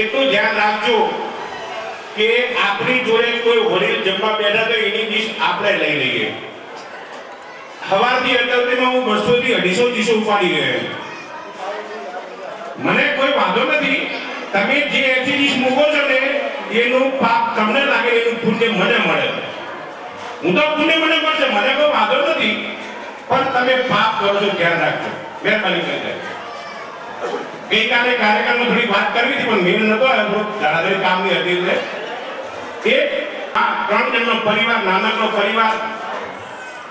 એટલું ધ્યાન રાખજો કે આપણી જોડે કોઈ વડીલ જમવા બેઠા તો એની ડીશ આપણે લઈ લઈએ. હવારથી અત્યાર હું બસો થી અઢીસો ડીશો ઉપાડી ગયો મને કોઈ વાંધો નથી. તમે જે એથી ડીશ મૂકો છો ને, એનું પાપ તમને લાગે, એનું પુણ્ય મને મળે. હું તો પુણ્ય મને મળશે, મને કોઈ વાંધો નથી. પણ તમે પાપ કરો છો ધ્યાન રાખજો. મહેરબાની કરીને ગઈકાલે કાર્યક્રમમાં થોડી વાત કરવી હતી, પણ મેળ નતો આવ્યો. થોડું કામની હતી એટલે. એ આ ત્રણ જણનો પરિવાર, નાનકડો પરિવાર.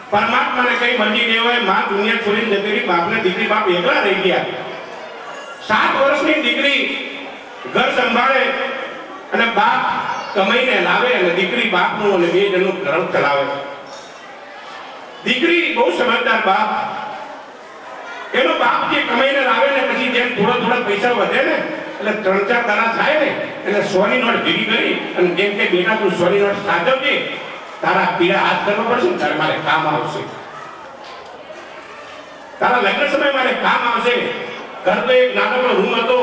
પરમાત્માને કઈ મંજી નહીં હોય દુનિયા છોડીને જતી રહી, બાપને દીકરી, બાપ એકલા રહી ગયા. સાત વર્ષની દીકરી ઘર સંભાળે અને બાપ કમાઈને લાવે અને દીકરી બાપનું અને બે જણનું ઘર ચલાવે. દીકરી બહુ સમજદાર બાપ. એનો બાપ જે કમાઈને લાવે ને પછી જેમ થોડા થોડા પૈસા વધે ને, એટલે ત્રણ ચાર તારા થાય ને, એટલે સોની નોટ ભેગી કરી, અને જેમ કે બેટા તું સોની નોટ સાચવજે, તારા પીડા હાથ કરવો પડશે તારે મારે કામ આવશે. તારા લગ્ન સમય મારે કામ આવશે. ઘર તો એક નાનકડો રૂમ હતો,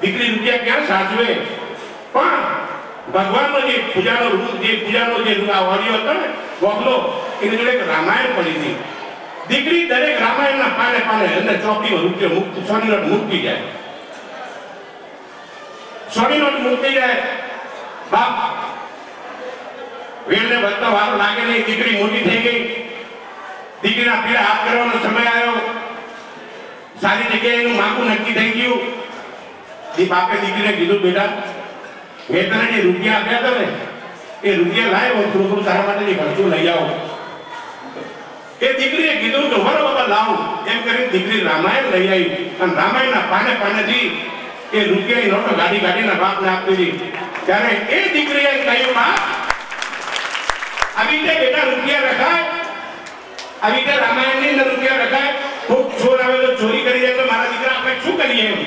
દીકરી રૂપિયા ક્યાં સાચવે? પણ ભગવાનનો જે પૂજાનો રૂમ જે પૂજાનો જે ઓડિયો હતો ને બોકલો એની જોડે એક રામાયણ પડી હતી. દીકરી દરેક રામાયણના પાને પાને અને ચોપડીમાં રૂપિયો મુક્ત સોની નોટ મૂકી જાય. નોટ મૂકતી જાય બાપ વેલને વધતા વારો લાગે નહીં, દીકરી મોટી થઈ ગઈ. દીકરીના પીડા હાથ કરવાનો સમય આવ્યો. સારી જગ્યાએ એનું માગું નક્કી થઈ ગયું. એ બાપે દીકરીને કીધું, બેટા, મેં તને જે રૂપિયા આપ્યા હતા એ રૂપિયા લાવ્યો થોડું તારા માટે ખર્ચું લઈ આવો. એ દીકરીએ કીધું કે બરોબર લાવું. એમ કરીને દીકરી રામાયણ લઈ આવી. અને રામાયણના પાને પાનેથી એ રૂપિયાની નોટો, ગાડી ગાડીના બાપને આપી દીધી ત્યારે એ દીકરીએ કહ્યું, માં, આવી બેટા રૂપિયા રખાય, આવી રીતે રામાયણની રૂપિયા રખાય, ખૂબ ચોર આવે તો ચોરી કરી જાય તો મારા દીકરા આપણે શું કરીએ એમ?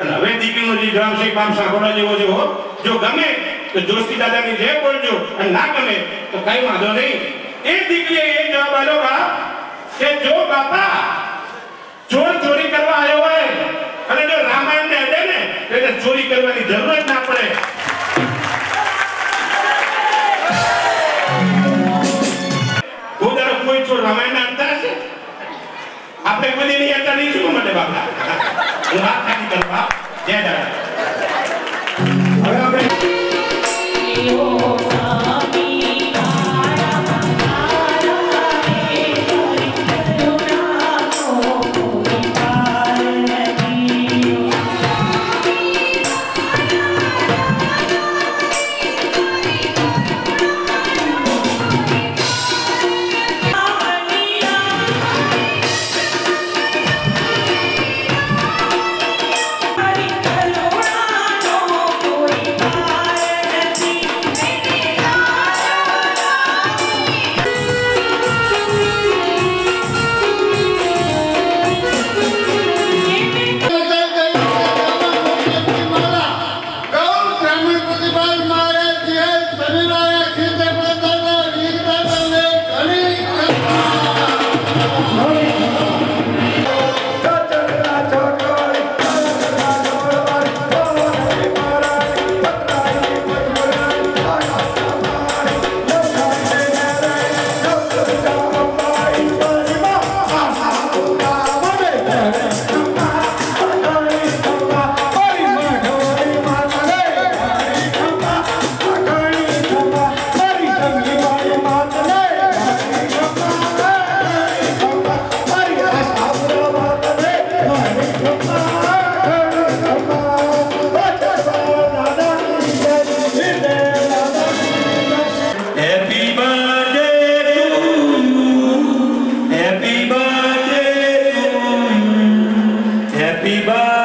અને હવે દીકરીનો જે જવાબ છે બાપ સાંભળવા જેવો જે હો. જો ગમે, તો જોશી દાદાની જે બોલજો. અને ના ગમે, તો કઈ વાંધો નહીં. એ દીકરીએ એ જવાબ આપ્યો બાપ કે જો બાપા, ચોર ચોરી કરવા આવ્યો હોય અને જો રામાયણ ને અડે ને તો એને ચોરી જરૂર જ ના પડે. ગોદારો કોઈ ચોર રામાયણ અંતર છે? આપણે કોઈ નહીં અડતા નહીં શું માટે બાપા. હું વાત નથી કરવા જય દાદા Happy birthday,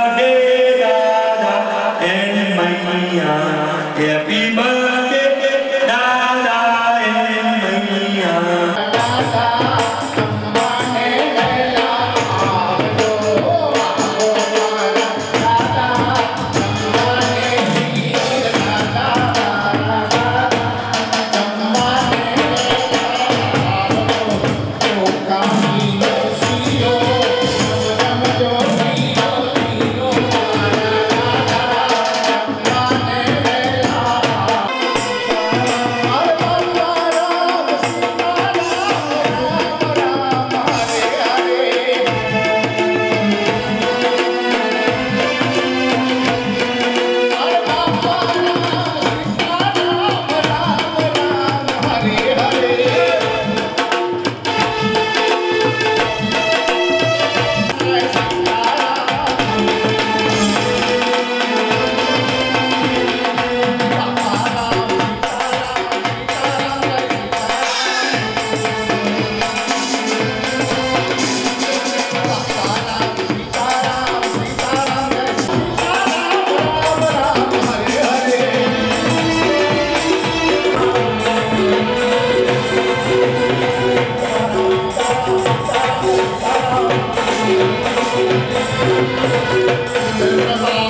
皆さん